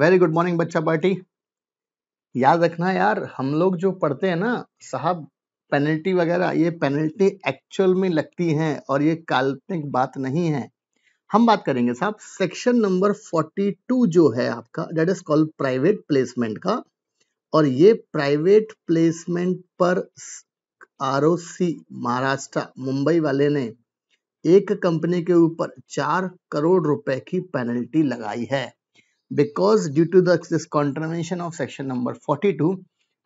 Very good morning बच्चा party. याद रखना यार, हम लोग जो पढ़ते हैं ना, साहब पेनल्टी वगैरह, ये पेनल्टी एक्चुअल में लगती है और ये काल्पनिक बात नहीं है। हम बात करेंगे साहब सेक्शन नंबर 42 जो है आपका date is called private placement का, और ये प्राइवेट प्लेसमेंट पर आरओसी महाराष्ट्र मुंबई वाले ने एक कंपनी के ऊपर चार करोड़ रुपए की पेनल्टी लगाई है। Because due to this contravention of section number 42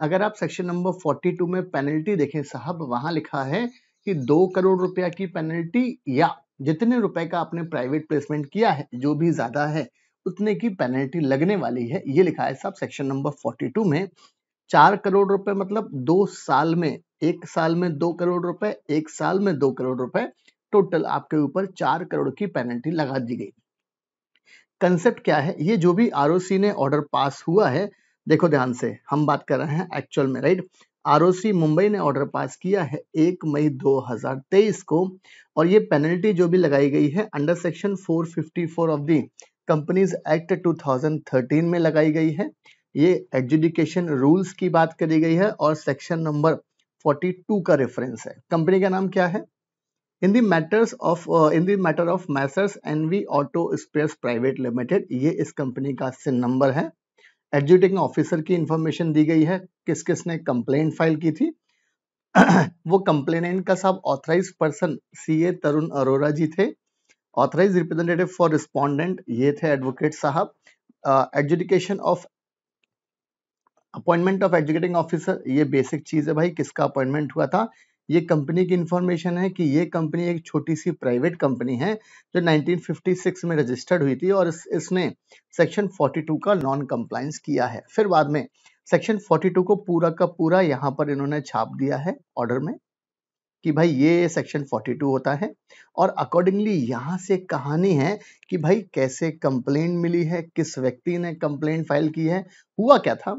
अगर आप सेक्शन नंबर 42 में पेनल्टी देखें, साहब, वहाँ लिखा है कि दो करोड़ रुपया की पेनल्टी या जितने रुपए का आपने प्राइवेट प्लेसमेंट किया है, जो भी ज़्यादा है, उतने की पेनल्टी लगने वाली है। ये लिखा है साहब सेक्शन नंबर 42 में। चार करोड़ रुपए मतलब दो साल में, एक साल में दो करोड़ रुपए, एक साल में दो करोड़ रुपए टोटल आपके ऊपर चार करोड़ की पेनल्टी लगा दी गई। कंसेप्ट क्या है? ये जो भी आर ने ऑर्डर पास हुआ है, देखो ध्यान से, हम बात कर रहे हैं एक्चुअल में राइट आरओसी मुंबई ने ऑर्डर पास किया है एक मई 2023 को और ये पेनल्टी जो भी लगाई गई है under section 454 of the companies act 2013 में लगाई गई है। ये एजुकेशन रूल्स की बात करी गई है और सेक्शन नंबर 42 का रेफरेंस है। कंपनी का नाम क्या है? In the matters of in the matter of messrs NV auto spares private limited ये इस कंपनी का सिन नंबर है। एजुकेटिंग ऑफिसर की इंफॉर्मेशन दी गई है, किस किस ने कंप्लेंट फ़ाइल की थी। वो कंप्लेनेंट का साहब authorised person C A Tarun Arora ji थे। ऑथराइज रिप्रेजेंटेटिव फॉर रिस्पोंडेंट ये थे एडवोकेट साहब। Education of appointment of educating officer ये बेसिक चीज़ है भाई, किसका अपॉइंटमेंट हुआ था। ये कंपनी की इंफॉर्मेशन है कि ये कंपनी एक छोटी सी प्राइवेट कंपनी है जो 1956 में रजिस्टर्ड हुई थी और इस, इसने सेक्शन 42 का नॉन कंप्लायंस किया है। फिर बाद में सेक्शन 42 को पूरा का पूरा यहाँ पर इन्होंने छाप दिया है ऑर्डर में कि भाई ये सेक्शन 42 होता है और अकॉर्डिंगली यहाँ से कहानी है कि भाई कैसे कंप्लेंट मिली है किस व्यक्ति ने कंप्लेंट फ़ाइल की है हुआ क्या था?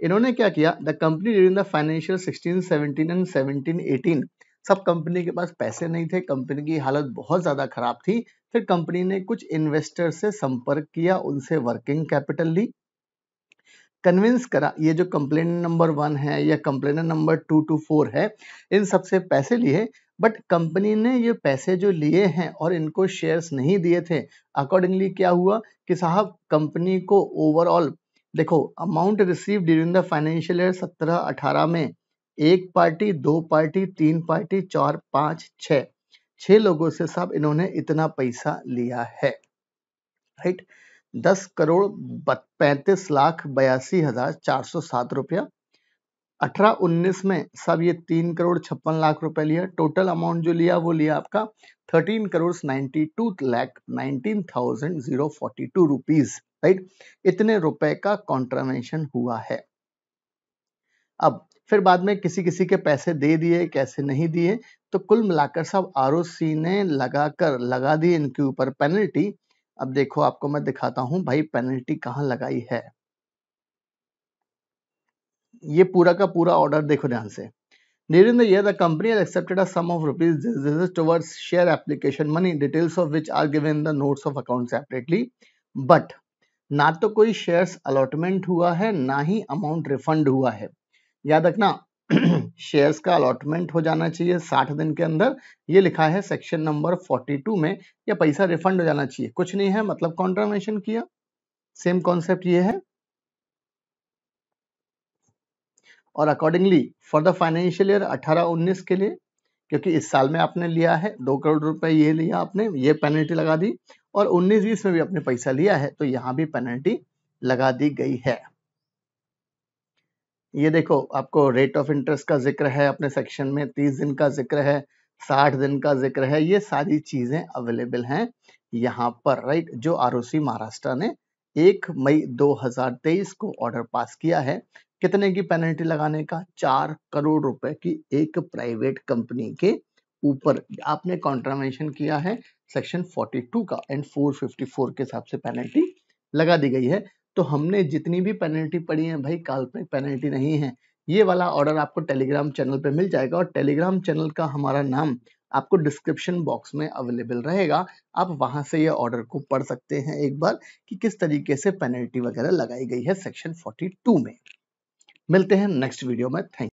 इन्होंने क्या किया? The company during the financial 16 17 and 17 18 सब कंपनी के पास पैसे नहीं थे कंपनी की हालत बहुत ज़्यादा खराब थी। फिर कंपनी ने कुछ इन्वेस्टर से संपर्क किया, उनसे वर्किंग कैपिटल ली। कन्विंस करा, ये जो कंप्लेन नंबर वन है या complainer number two two four है, इन सबसे पैसे लिए बट कंपनी ने ये पैसे जो लिए हैं और इनको शेयर्स नहीं दिए थे अकॉर्डिंगली क्या हुआ कि साहब कंपनी को ओवरऑल देखो amount receive during the financial year सत्रह अठारह में एक पार्टी, दो पार्टी, तीन पार्टी, चार, पाँच छ छह लोगों से सब इन्होंने इतना पैसा लिया है। राइट दस करोड़ पैंतीस लाख बयासी हज़ार चार सौ सात रुपया अठारह उन्नीस में सब ये तीन करोड़ छप्पन लाख रुपए लिया टोटल अमाउंट जो लिया, वो लिया आपका thirteen crore ninety two lakh nineteen thousand zero forty two rupees right इतने रुपए का कॉन्ट्रावेंशन हुआ है। अब फिर बाद में किसी किसी के पैसे दे दिए, कैसे नहीं दिए? तो कुल मिलाकर सब आर ने लगाकर लगा दी इनके ऊपर पेनल्टी अब देखो, आपको मैं दिखाता हूँ भाई पेनल्टी कहाँ लगाई है। ये पूरा का पूरा ऑर्डर देखो ध्यान से। नीरेंद्र यह the company accepted a sum of rupees towards share application money details of which are given the notes of account separately but ना तो कोई शेयर्स अलॉटमेंट हुआ है, ना ही अमाउंट रिफंड हुआ है। याद रखना शेयर्स का अलॉटमेंट हो जाना चाहिए साठ दिन के अंदर। ये लिखा है सेक्शन नंबर फोर्टी टू में, या पैसा रिफंड हो जाना चाहिए। कुछ नहीं है मतलब कॉन्ट्रामेशन किया। सेम कॉन्सेप्ट ये है। और accordingly for the financial year 18-19 के लिए, क्योंकि इस साल में आपने लिया है, दो करोड़ रुपए ये लिया आपने, ये पेनल्टी लगा दी, और 19-20 में भी आपने पैसा लिया है तो यहाँ भी पेनल्टी लगा दी गई है। ये देखो, आपको रेट ऑफ़ इंटरेस्ट का ज़िक्र है, अपने सेक्शन में तीस दिन का ज़िक्र है, साठ दिन का ज़िक्र है, ये सारी चीज़ें अवेलेबल हैं यहाँ पर राइट जो आरओसी महाराष्ट्र ने एक मई 2023 को ऑर्डर पास किया है कितने की पेनल्टी लगाने का? चार करोड़ रुपए की एक प्राइवेट कंपनी के ऊपर। आपने कॉन्ट्रावेंशन किया है सेक्शन 42 का एंड 454 के हिसाब से पेनल्टी लगा दी गई है। तो हमने जितनी भी पेनल्टी पड़ी है, भाई काल्पनिक पेनल्टी नहीं है। ये वाला ऑर्डर आपको टेलीग्राम चैनल पे मिल जाएगा और टेलीग्राम चैनल का हमारा नाम आपको डिस्क्रिप्शन बॉक्स में अवेलेबल रहेगा। आप वहाँ से ये ऑर्डर को पढ़ सकते हैं एक बार कि किस तरीके से पेनल्टी वगैरह लगाई गई है सेक्शन 42 में। मिलते हैं नेक्स्ट वीडियो में। थैंक